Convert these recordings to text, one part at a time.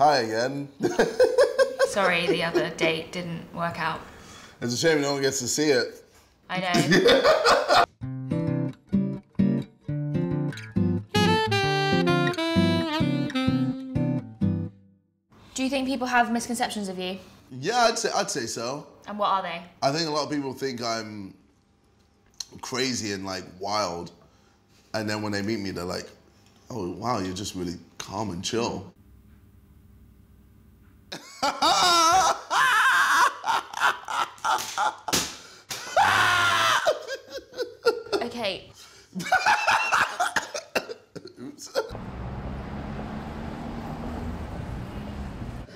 Hi again. Sorry, the other date didn't work out. it's a shame no one gets to see it. I know. Do you think people have misconceptions of you? Yeah, I'd say I'd say so. And what are they? I think a lot of people think I'm crazy and like wild, and then when they meet me, they're like, "Oh wow, you're just really calm and chill." Okay.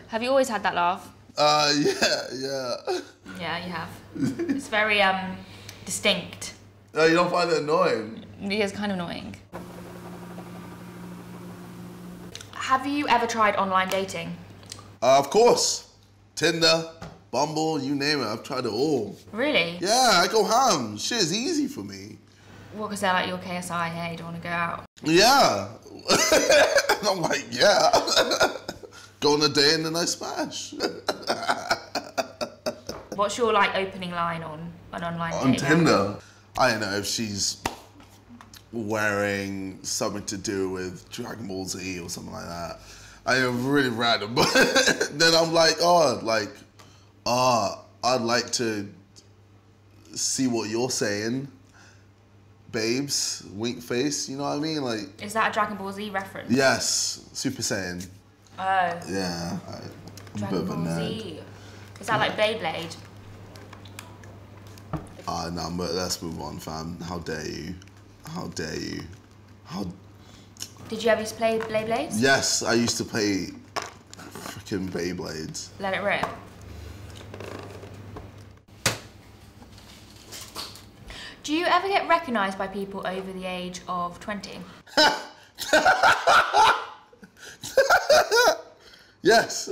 Have you always had that laugh? Uh, yeah, yeah. Yeah, you have. it's very um distinct. No, you don't find it annoying? It's kind of annoying. Have you ever tried online dating? Uh, of course. Tinder, Bumble, you name it. I've tried it all. Really? Yeah, I go ham. Shit is easy for me. What, because they're like your KSI, hey, you don't want to go out? Yeah. and I'm like, yeah. go on a day and then I smash. What's your like opening line on an online on date? Tinder. I don't know if she's wearing something to do with Dragon Ball Z or something like that. I am really random, but then I'm like, oh, like, ah, I'd like to see what you're saying, babes. Wink face, you know what I mean? Like, Is that a Dragon Ball Z reference? yes, Super Saiyan. Oh, Yeah, I, I'm a bit Dragon of a Ball nerd. Z. Is that like Beyblade? Ah, no, but let's move on, fam. How dare you? How dare you? Did you ever used to play Beyblades? Yes, I used to play freaking Beyblades. Let it rip. Do you ever get recognised by people over the age of 20? Yes,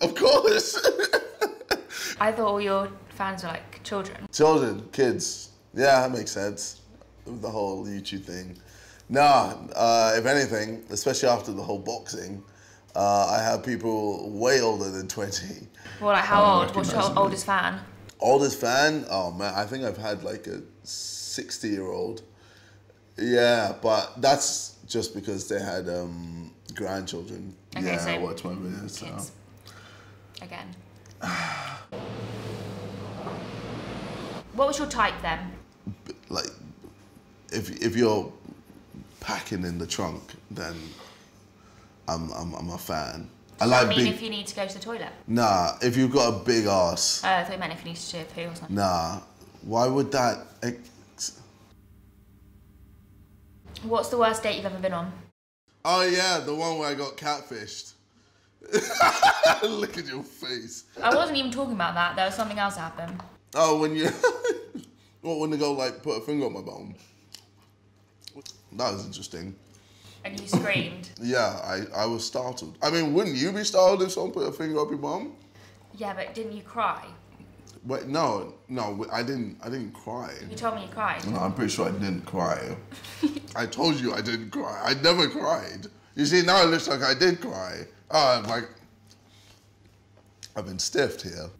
of course. I thought all your fans were like children. Children, kids. Yeah, that makes sense. The whole YouTube thing. Nah, uh, if anything, especially after the whole boxing, uh, I have people way older than 20. Well, like how Oh, old? What's your recognisable. oldest fan? Oldest fan? Oh man, I think I've had like a 60 year old. Yeah, but that's just because they had um, grandchildren. Okay, yeah, so watch my videos. So. Kids. Again. what was your type then? like if if you're packing in the trunk, then I'm I'm, I'm a fan. I I like mean, big. if you need to go to the toilet. Nah, if you've got a big ass, Oh, I thought you meant if you need to do a poo or something. nah. Why would that? Ex- What's the worst date you've ever been on? oh yeah, the one where I got catfished. Look at your face. I wasn't even talking about that. There was something else happen. Oh, when you, what when the girl like put a finger on my bum? That was interesting. And you screamed. Yeah, I, I was startled. I mean, wouldn't you be startled if someone put a finger up your bum? yeah, but didn't you cry? Wait, no, no, I didn't. I didn't cry. You told me you cried. No, I'm pretty sure I didn't cry. I told you I didn't cry. I never cried. You see, now it looks like I did cry. Ah, oh, I'm like, I've been stiffed here.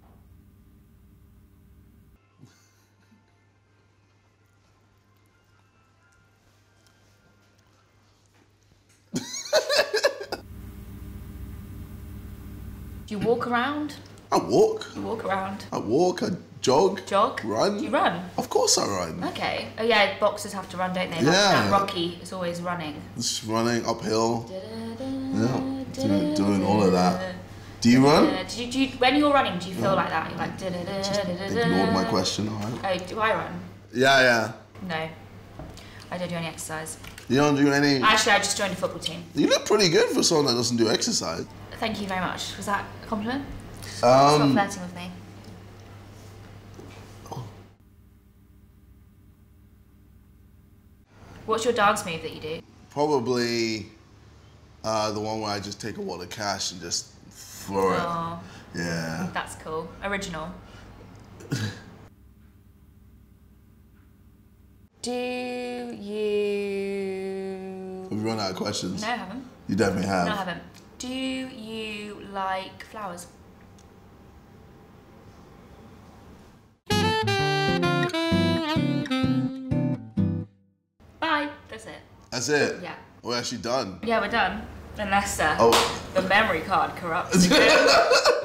Do you walk around? I walk. You walk around. I walk. I jog. Jog? Run. Do you run? Of course I run. Okay. Oh yeah, boxers have to run, don't they? Like Yeah. that Rocky is always running. Just running uphill. Yeah, doing, doing all of that. Do you run? Do you, do you, when you're running, do you feel like that? You're like. da-da-da-da-da-da. Ignored my question. All right. Oh, do I run? Yeah, yeah. No. I don't do any exercise. You don't do any. Actually, I just joined a football team. You look pretty good for someone that doesn't do exercise. Thank you very much. Was that a compliment? Stop Um, flirting with me. What's your dance move that you do? probably uh, the one where I just take a wad of cash and just throw it. Oh, Yeah. that's cool. Original. do you? Have run out of questions? No, I haven't. You definitely have. No, I haven't. Do you like flowers? Bye. That's it. That's it. Yeah. We're actually done. Yeah, we're done. Unless uh, Oh. the memory card corrupts.